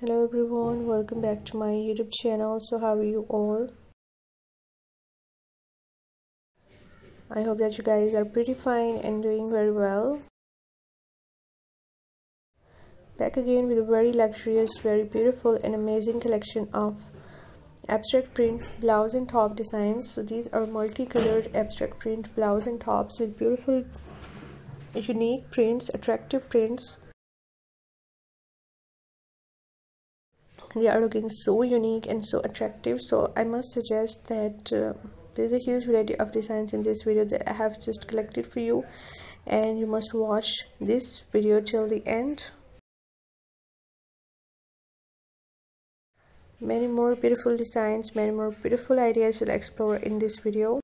hello everyone. Welcome back to my youtube channel. So how are you all? I hope that you guys are pretty fine and doing very well. Back again with a very luxurious very beautiful and amazing collection of abstract print blouse and top designs. So these are multicolored abstract print blouse and tops with beautiful unique prints attractive prints they are looking so unique and so attractive. So i must suggest that uh, there's a huge variety of designs in this video that i have just collected for you. And you must watch this video till the end. Many more beautiful designs many more beautiful ideas you'll explore in this video.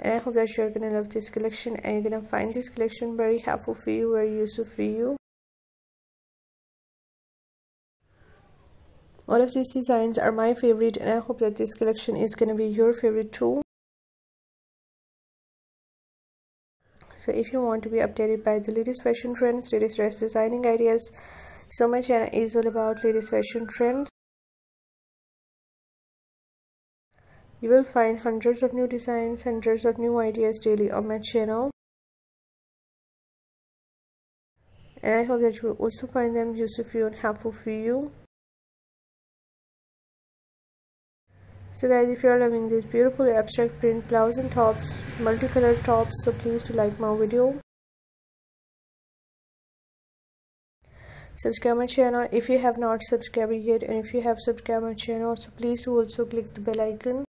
And i hope that you're gonna love this collection and you're gonna find this collection very helpful for you very useful for you all of these designs are my favorite and i hope that this collection is going to be your favorite too. So if you want to be updated by the latest fashion trends latest dress designing ideas so my channel is all about latest fashion trends. You will find hundreds of new designs hundreds of new ideas daily on my channel. And i hope that you will also find them useful and helpful for you so guys if you are loving these beautiful abstract print blouse and tops multicolored tops so please to like my video. Subscribe my channel if you have not subscribed yet and if you have subscribed my channel so please do also click the bell icon.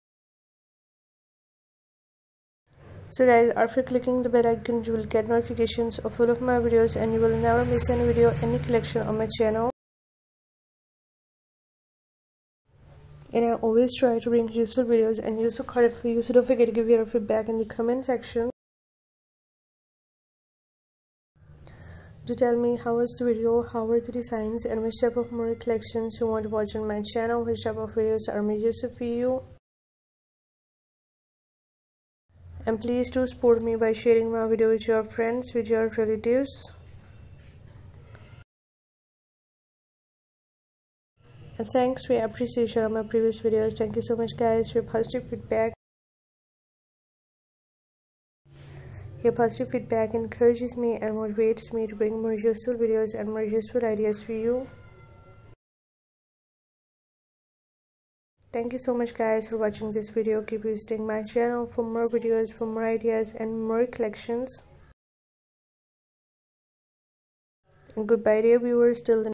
So guys after clicking the bell icon you will get notifications of all of my videos and you will never miss any video any collection on my channel and I always try to bring useful videos and useful content for you so don't forget to give your feedback in the comment section. Do tell me how was the video? How were the designs? And which type of more collections you want to watch on my channel? Which type of videos are more useful for you? And please do support me by sharing my video with your friends with your relatives and thanks for your appreciation of my previous videos. Thank you so much guys for your positive feedback. Your positive feedback encourages me and motivates me to bring more useful videos and more useful ideas for you. Thank you so much guys for watching this video. Keep visiting my channel for more videos for more ideas and more collections. And goodbye dear viewers. Till the